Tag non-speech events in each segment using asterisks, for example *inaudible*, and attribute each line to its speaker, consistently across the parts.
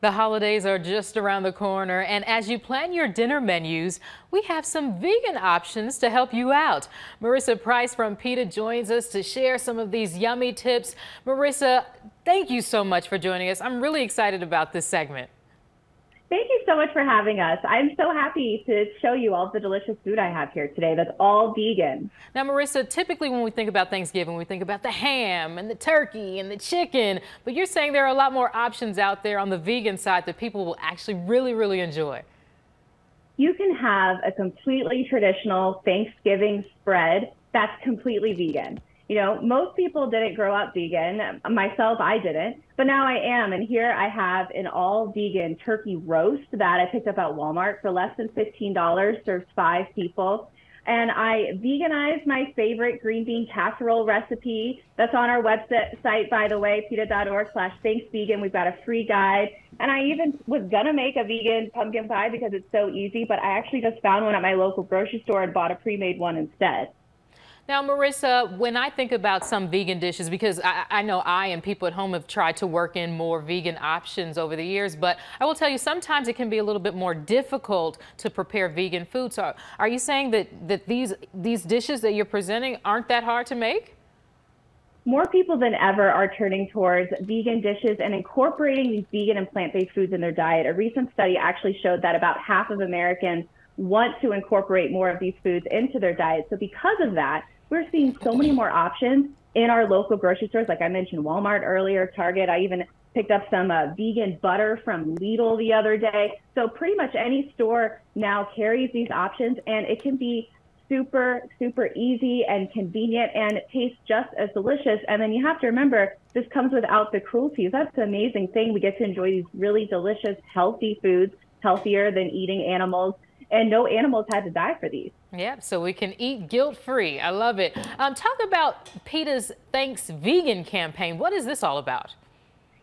Speaker 1: The holidays are just around the corner, and as you plan your dinner menus, we have some vegan options to help you out. Marissa Price from PETA joins us to share some of these yummy tips. Marissa, thank you so much for joining us. I'm really excited about this segment.
Speaker 2: Thank you so much for having us. I'm so happy to show you all the delicious food I have here today that's all vegan.
Speaker 1: Now, Marissa, typically when we think about Thanksgiving, we think about the ham and the turkey and the chicken, but you're saying there are a lot more options out there on the vegan side that people will actually really, really enjoy.
Speaker 2: You can have a completely traditional Thanksgiving spread that's completely vegan you know, most people didn't grow up vegan. Myself, I didn't, but now I am. And here I have an all vegan turkey roast that I picked up at Walmart for less than $15, serves five people. And I veganized my favorite green bean casserole recipe. That's on our website, by the way, peta.org slash thanks vegan. We've got a free guide. And I even was going to make a vegan pumpkin pie because it's so easy, but I actually just found one at my local grocery store and bought a pre-made one instead.
Speaker 1: Now, Marissa, when I think about some vegan dishes, because I, I, know I and people at home have tried to work in more vegan options over the years, but I will tell you sometimes it can be a little bit more difficult to prepare vegan food. So are you saying that, that these, these dishes that you're presenting aren't that hard to make?
Speaker 2: More people than ever are turning towards vegan dishes and incorporating these vegan and plant-based foods in their diet. A recent study actually showed that about half of Americans want to incorporate more of these foods into their diet. So because of that, we're seeing so many more options in our local grocery stores. Like I mentioned, Walmart earlier, Target. I even picked up some uh, vegan butter from Lidl the other day. So pretty much any store now carries these options, and it can be super, super easy and convenient, and tastes just as delicious. And then you have to remember, this comes without the cruelties. That's the amazing thing. We get to enjoy these really delicious, healthy foods, healthier than eating animals and no animals had to die for these.
Speaker 1: Yep, so we can eat guilt-free. I love it. Um, talk about PETA's Thanks Vegan campaign. What is this all about?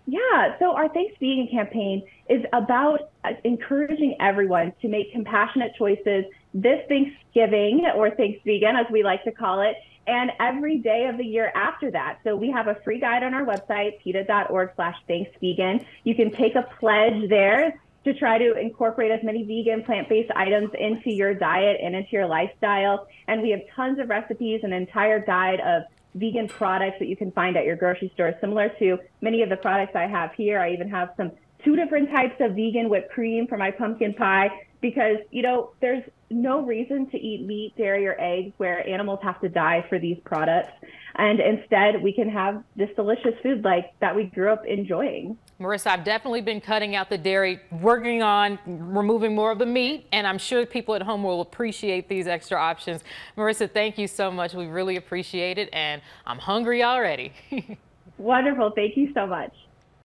Speaker 2: Yeah, so our Thanks Vegan campaign is about uh, encouraging everyone to make compassionate choices this Thanksgiving, or Thanks Vegan as we like to call it, and every day of the year after that. So we have a free guide on our website, peta.org slash thanksvegan. You can take a pledge there to try to incorporate as many vegan plant-based items into your diet and into your lifestyle. And we have tons of recipes, an entire guide of vegan products that you can find at your grocery store, similar to many of the products I have here. I even have some two different types of vegan whipped cream for my pumpkin pie because, you know, there's no reason to eat meat, dairy, or eggs where animals have to die for these products. And instead, we can have this delicious food like that we grew up enjoying.
Speaker 1: Marissa, I've definitely been cutting out the dairy, working on removing more of the meat, and I'm sure people at home will appreciate these extra options. Marissa, thank you so much. We really appreciate it, and I'm hungry already. *laughs*
Speaker 2: Wonderful. Thank you so much.